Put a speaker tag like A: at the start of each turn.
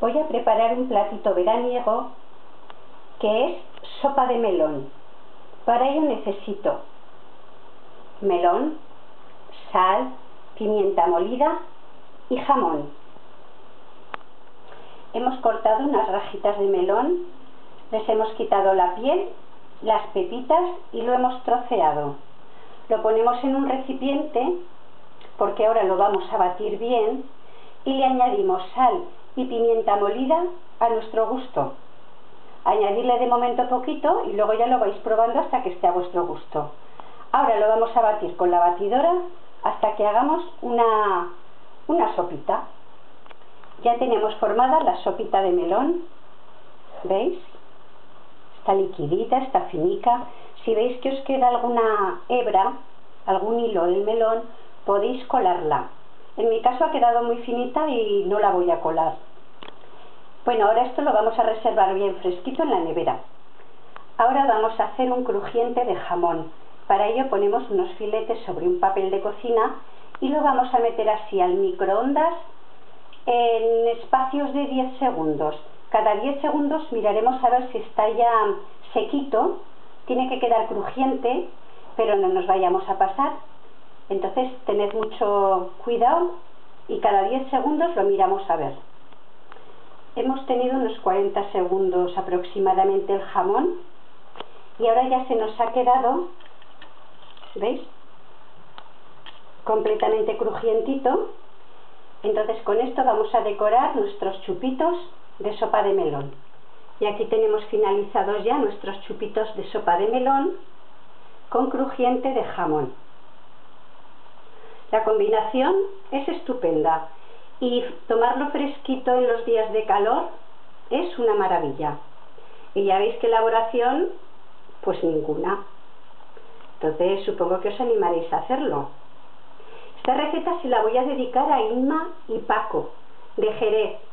A: voy a preparar un platito veraniego que es sopa de melón. Para ello necesito melón, sal, pimienta molida y jamón. Hemos cortado unas rajitas de melón, les hemos quitado la piel, las pepitas y lo hemos troceado. Lo ponemos en un recipiente porque ahora lo vamos a batir bien y le añadimos sal y pimienta molida a nuestro gusto. Añadirle de momento poquito y luego ya lo vais probando hasta que esté a vuestro gusto. Ahora lo vamos a batir con la batidora hasta que hagamos una, una sopita. Ya tenemos formada la sopita de melón, ¿veis? Está liquidita, está finica. Si veis que os queda alguna hebra, algún hilo del melón, podéis colarla. En mi caso ha quedado muy finita y no la voy a colar. Bueno, ahora esto lo vamos a reservar bien fresquito en la nevera. Ahora vamos a hacer un crujiente de jamón. Para ello ponemos unos filetes sobre un papel de cocina y lo vamos a meter así al microondas en espacios de 10 segundos. Cada 10 segundos miraremos a ver si está ya sequito, tiene que quedar crujiente, pero no nos vayamos a pasar. Entonces tened mucho cuidado y cada 10 segundos lo miramos a ver. Hemos tenido unos 40 segundos aproximadamente el jamón y ahora ya se nos ha quedado, ¿veis? Completamente crujientito. Entonces con esto vamos a decorar nuestros chupitos de sopa de melón. Y aquí tenemos finalizados ya nuestros chupitos de sopa de melón con crujiente de jamón. La combinación es estupenda y tomarlo fresquito en los días de calor es una maravilla. Y ya veis que elaboración, pues ninguna. Entonces supongo que os animaréis a hacerlo. Esta receta se la voy a dedicar a Inma y Paco, de Jerez,